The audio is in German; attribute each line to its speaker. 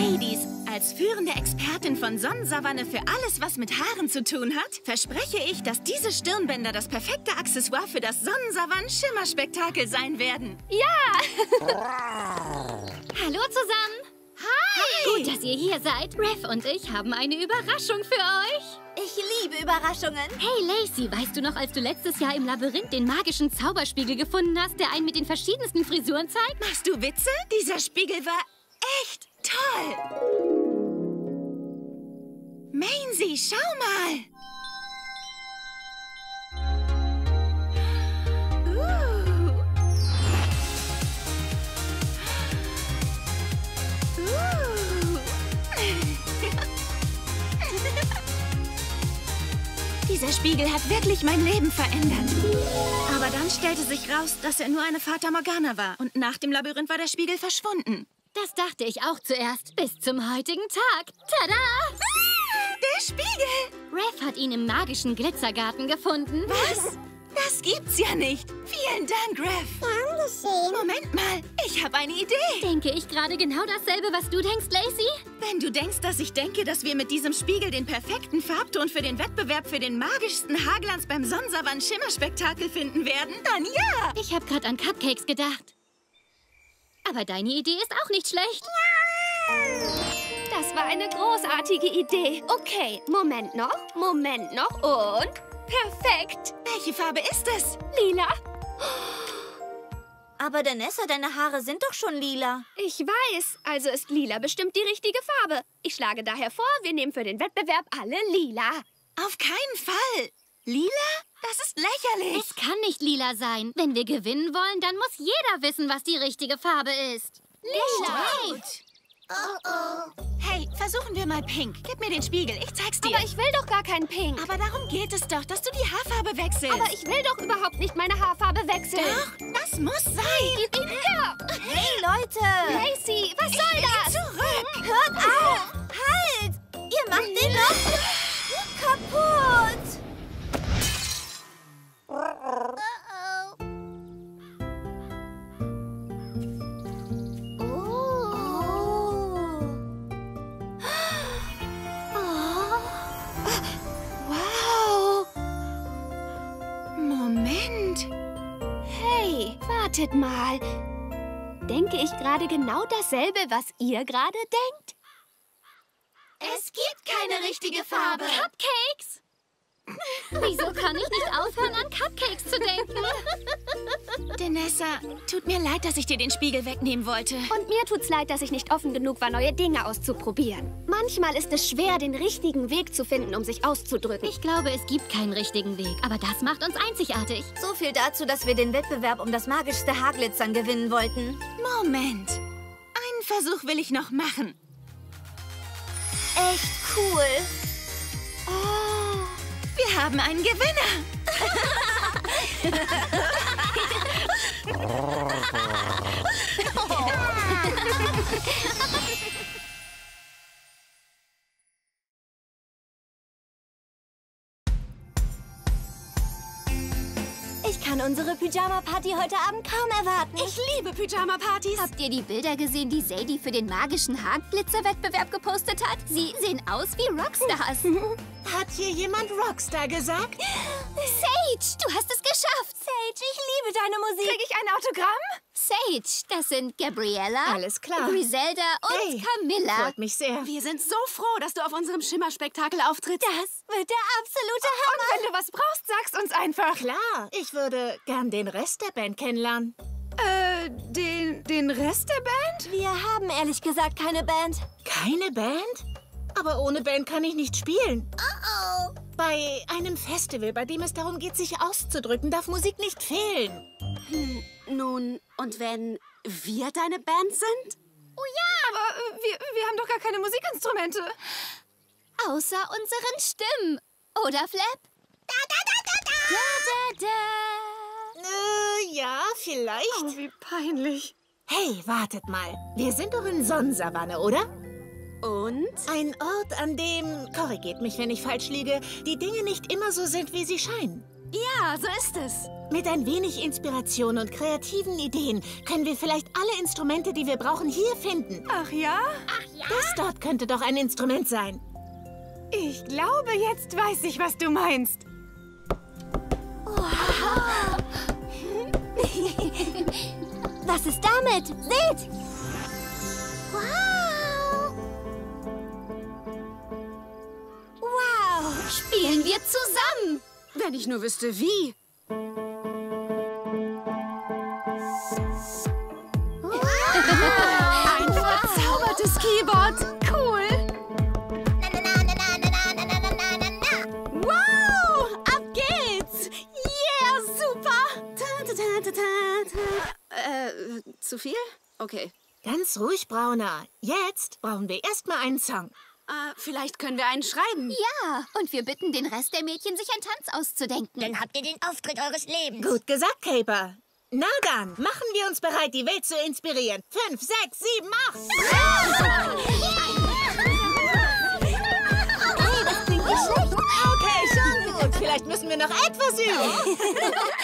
Speaker 1: Ladies, als führende Expertin von Sonnensavanne für alles, was mit Haaren zu tun hat, verspreche ich, dass diese Stirnbänder das perfekte Accessoire für das Sonnensavann-Schimmerspektakel sein werden.
Speaker 2: Ja! Hallo zusammen!
Speaker 1: Hi!
Speaker 2: Gut, dass ihr hier seid. Rev und ich haben eine Überraschung für euch.
Speaker 3: Ich liebe Überraschungen.
Speaker 2: Hey Lacey, weißt du noch, als du letztes Jahr im Labyrinth den magischen Zauberspiegel gefunden hast, der einen mit den verschiedensten Frisuren zeigt?
Speaker 1: Machst du Witze? Dieser Spiegel war echt toll. Mainsy, schau mal. Uh. Uh. Dieser Spiegel hat wirklich mein Leben verändert. Aber dann stellte sich raus, dass er nur eine Fata Morgana war. Und nach dem Labyrinth war der Spiegel verschwunden.
Speaker 2: Das dachte ich auch zuerst. Bis zum heutigen Tag. Tada!
Speaker 1: Der Spiegel!
Speaker 2: Rev hat ihn im magischen Glitzergarten gefunden.
Speaker 1: Was? Das gibt's ja nicht. Vielen Dank, Rev.
Speaker 3: Gern geschehen.
Speaker 1: Moment mal, ich habe eine Idee.
Speaker 2: Denke ich gerade genau dasselbe, was du denkst, Lacey?
Speaker 1: Wenn du denkst, dass ich denke, dass wir mit diesem Spiegel den perfekten Farbton für den Wettbewerb für den magischsten Haarglanz beim Sonnensavann Schimmerspektakel finden werden, dann ja.
Speaker 2: Ich habe gerade an Cupcakes gedacht. Aber deine Idee ist auch nicht schlecht.
Speaker 4: Das war eine großartige Idee. Okay, Moment noch, Moment noch und... Perfekt!
Speaker 1: Welche Farbe ist es?
Speaker 4: Lila?
Speaker 3: Aber Danessa, deine Haare sind doch schon lila.
Speaker 4: Ich weiß, also ist lila bestimmt die richtige Farbe. Ich schlage daher vor, wir nehmen für den Wettbewerb alle lila.
Speaker 1: Auf keinen Fall. Lila? Das ist lächerlich.
Speaker 2: Es kann nicht lila sein. Wenn wir gewinnen wollen, dann muss jeder wissen, was die richtige Farbe ist.
Speaker 1: Lila. Hey, versuchen wir mal pink. Gib mir den Spiegel, ich zeig's dir.
Speaker 4: Aber ich will doch gar kein Pink.
Speaker 1: Aber darum geht es doch, dass du die Haarfarbe wechselst.
Speaker 4: Aber ich will doch überhaupt nicht meine Haarfarbe wechseln.
Speaker 1: Doch, das muss sein.
Speaker 4: Ja!
Speaker 3: Hey, Leute!
Speaker 4: Lacey, was soll
Speaker 1: Ich will
Speaker 4: das?
Speaker 1: zurück.
Speaker 3: Hört auf! Halt! Ihr macht den noch kaputt!
Speaker 4: Wartet mal. Denke ich gerade genau dasselbe, was ihr gerade denkt?
Speaker 1: Es gibt keine richtige Farbe.
Speaker 2: Cupcakes? Wieso kann ich nicht aufhören, an Cupcakes zu denken?
Speaker 1: Danessa, tut mir leid, dass ich dir den Spiegel wegnehmen wollte.
Speaker 4: Und mir tut's leid, dass ich nicht offen genug war, neue Dinge auszuprobieren. Manchmal ist es schwer, den richtigen Weg zu finden, um sich auszudrücken.
Speaker 2: Ich glaube, es gibt keinen richtigen Weg. Aber das macht uns einzigartig.
Speaker 3: So viel dazu, dass wir den Wettbewerb um das magischste Haarglitzern gewinnen wollten.
Speaker 1: Moment. Einen Versuch will ich noch machen.
Speaker 3: Echt cool.
Speaker 1: Wir haben einen Gewinner.
Speaker 3: Ich kann unsere Pyjama-Party heute Abend kaum erwarten.
Speaker 1: Ich liebe Pyjama-Partys.
Speaker 2: Habt ihr die Bilder gesehen, die Sadie für den magischen Haarglitzerwettbewerb gepostet hat? Sie sehen aus wie Rockstars.
Speaker 5: Hat hier jemand Rockstar gesagt?
Speaker 2: Sage, du hast es geschafft.
Speaker 3: Sage, ich liebe deine Musik.
Speaker 4: Krieg ich ein Autogramm?
Speaker 2: Sage, das sind Gabriella,
Speaker 5: Alles klar.
Speaker 2: Griselda und
Speaker 5: Hey,
Speaker 2: Camilla.
Speaker 5: Freut mich sehr.
Speaker 1: Wir sind so froh, dass du auf unserem Schimmerspektakel auftrittst.
Speaker 3: Das wird der absolute Hammer.
Speaker 4: Und wenn du was brauchst, sagst uns einfach.
Speaker 5: Klar, ich würde gern den Rest der Band kennenlernen.
Speaker 4: Äh, den, den Rest der Band?
Speaker 3: Wir haben ehrlich gesagt keine Band.
Speaker 5: Keine Band? Aber ohne Band kann ich nicht spielen.
Speaker 3: Oh.
Speaker 5: Bei einem Festival, bei dem es darum geht, sich auszudrücken, darf Musik nicht fehlen.
Speaker 1: Nun, und wenn wir deine Band sind?
Speaker 4: Aber äh, wir, wir haben doch gar keine Musikinstrumente.
Speaker 2: Außer unseren Stimmen. Oder, Flap? Da, da, da, da, da. Da, da,
Speaker 5: Äh, ja, vielleicht.
Speaker 4: Oh, wie peinlich.
Speaker 5: Hey, wartet mal. Wir sind doch in Sonnensavanne, oder?
Speaker 1: Und?
Speaker 5: Ein Ort, an dem, korrigiert mich, wenn ich falsch liege, die Dinge nicht immer so sind, wie sie scheinen.
Speaker 6: Ja, so ist es.
Speaker 5: Mit ein wenig Inspiration und kreativen Ideen können wir vielleicht alle Instrumente, die wir brauchen, hier finden.
Speaker 1: Ach ja?
Speaker 5: Das dort könnte doch ein Instrument sein.
Speaker 1: Ich glaube, jetzt weiß ich, was du meinst.
Speaker 7: Was ist damit? Seht! Wow! Wow!
Speaker 2: Spielen wir zusammen.
Speaker 6: Wenn ich nur wüsste, wie. Ah. Ein verzaubertes Keyboard. Cool. Wow, ab geht's. Yeah, super. Äh, zu viel? Okay.
Speaker 5: Ganz ruhig, Brauner. Jetzt brauchen wir erstmal einen Song.
Speaker 6: Äh, vielleicht können wir einen schreiben.
Speaker 2: Ja, und wir bitten den Rest der Mädchen, sich einen Tanz auszudenken.
Speaker 7: Dann habt ihr den Auftritt eures Lebens.
Speaker 5: Gut gesagt, Caper. Na dann, machen wir uns bereit, die Welt zu inspirieren. Fünf, sechs, sieben, acht.
Speaker 7: Okay, das klingt nicht schlecht.
Speaker 5: Okay, schon gut. Vielleicht müssen wir noch etwas üben.